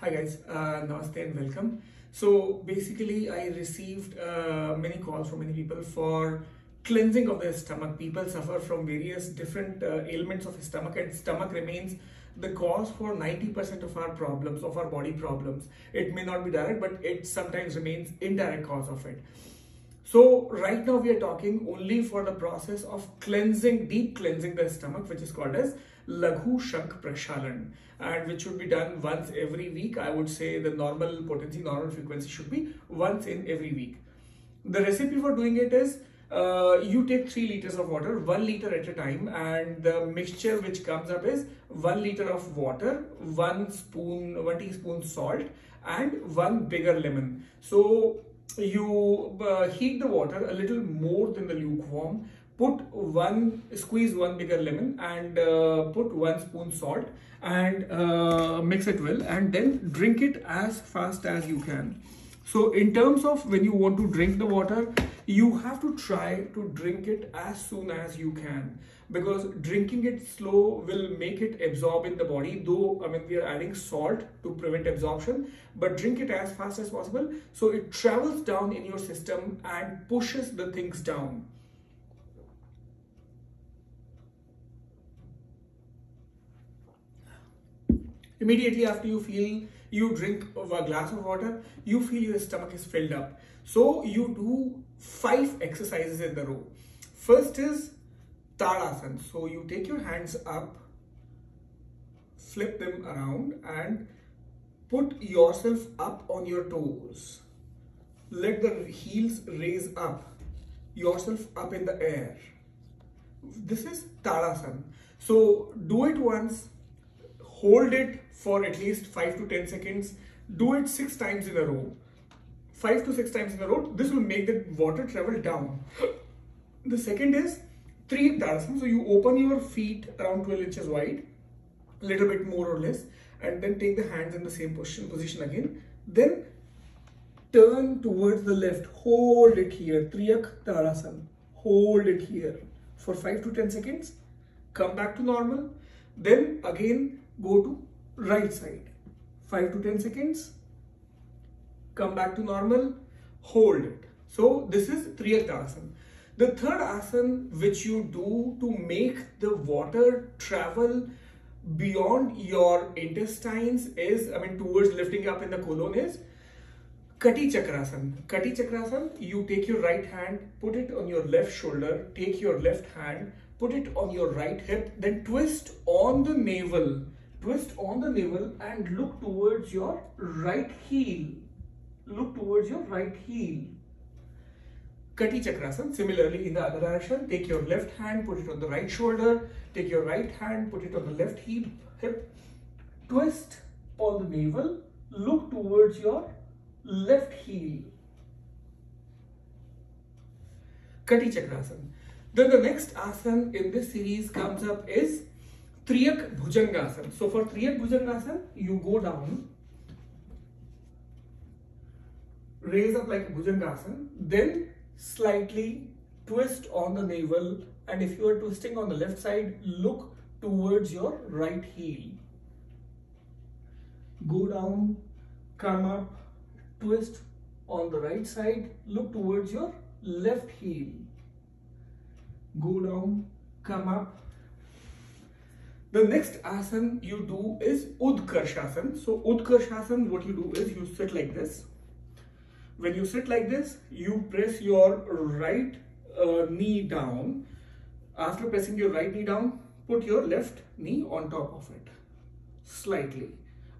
Hi guys, uh, Namaste and welcome. So basically I received uh, many calls from many people for cleansing of their stomach. People suffer from various different uh, ailments of stomach and stomach remains the cause for 90% of our problems, of our body problems. It may not be direct, but it sometimes remains indirect cause of it. So right now we are talking only for the process of cleansing, deep cleansing the stomach, which is called as Laghu Shankh Prakshalan and which should be done once every week. I would say the normal potency, normal frequency should be once in every week. The recipe for doing it is uh, you take 3 liters of water, 1 liter at a time and the mixture which comes up is 1 liter of water, 1 spoon, 1 teaspoon salt and 1 bigger lemon. So you uh, heat the water a little more than the lukewarm. Put one squeeze one bigger lemon and uh, put one spoon salt and uh, mix it well and then drink it as fast as you can so in terms of when you want to drink the water you have to try to drink it as soon as you can. Because drinking it slow will make it absorb in the body though i mean we are adding salt to prevent absorption but drink it as fast as possible. So it travels down in your system and pushes the things down. Immediately after you feel you drink a glass of water you feel your stomach is filled up. So you do five exercises in the row. First is tadasana. So you take your hands up flip them around and put yourself up on your toes. Let the heels raise up yourself up in the air. This is tadasana. So do it once hold it for at least 5 to 10 seconds. Do it 6 times in a row. 5 to 6 times in a row. This will make the water travel down. The second is Triyak Tadasana. So you open your feet around 12 inches wide, a little bit more or less, and then take the hands in the same position, position again. Then turn towards the left. Hold it here. Triyak Tadasana. Hold it here for 5 to 10 seconds. Come back to normal. Then again go to right side. 5 to 10 seconds. Come back to normal. Hold it. So this is Triyak asana the third asana which you do to make the water travel beyond your intestines is I mean towards lifting up in the colon is Kati Chakrasana. Kati Chakrasana, you take your right hand, put it on your left shoulder, take your left hand, put it on your right hip, then twist on the navel twist on the navel and look towards your right heel. Look towards your right heel. Kati Chakrasana. Similarly, in the other direction, take your left hand, put it on the right shoulder. Take your right hand, put it on the left heel, hip. Twist on the navel. Look towards your left heel. Kati Chakrasana. Then the next asana in this series comes up is Triyak Bhujangasana. So for Triyak Bhujangasana you go down raise up like Bhujangasana then slightly twist on the navel and if you are twisting on the left side look towards your right heel go down come up twist on the right side look towards your left heel go down come up the next asana you do is Utkarshasana. So Utkarshasana, what you do is you sit like this. When you sit like this, you press your right uh, knee down. After pressing your right knee down, put your left knee on top of it, slightly.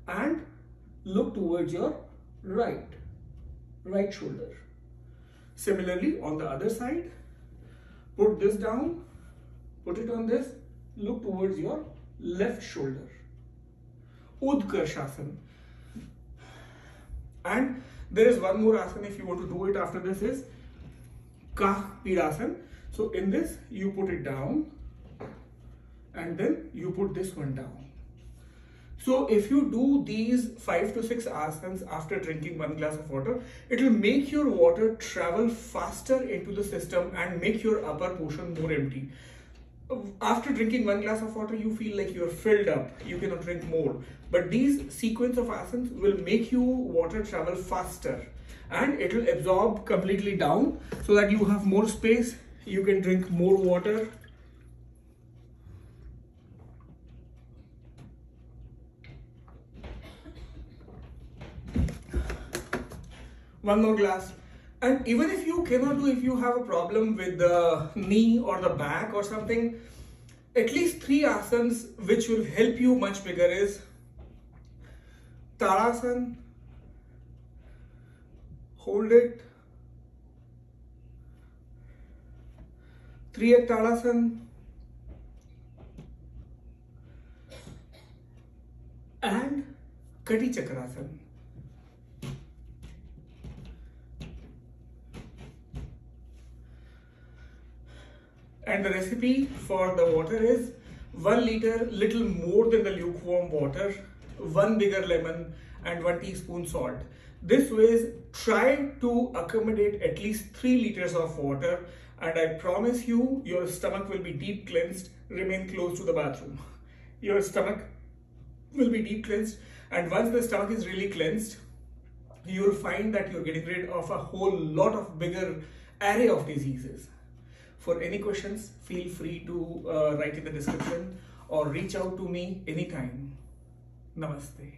And look towards your right, right shoulder. Similarly, on the other side, put this down, put it on this, look towards your left shoulder. Udkarshasana. And there is one more asana if you want to do it after this is Kah Pidasana. So in this you put it down and then you put this one down. So if you do these five to six asanas after drinking one glass of water, it will make your water travel faster into the system and make your upper portion more empty after drinking one glass of water, you feel like you're filled up. You cannot drink more. But these sequence of asanas will make you water travel faster and it will absorb completely down so that you have more space. You can drink more water. One more glass. And even if you cannot do, if you have a problem with the knee or the back or something, at least three asanas which will help you much bigger is Tadasana, hold it, Triyak Tadasana, and Kati Chakrasana. And the recipe for the water is 1 liter, little more than the lukewarm water, 1 bigger lemon and 1 teaspoon salt. This way, try to accommodate at least 3 liters of water and I promise you, your stomach will be deep cleansed, remain close to the bathroom. Your stomach will be deep cleansed and once the stomach is really cleansed, you will find that you're getting rid of a whole lot of bigger array of diseases. For any questions, feel free to uh, write in the description or reach out to me anytime. Namaste.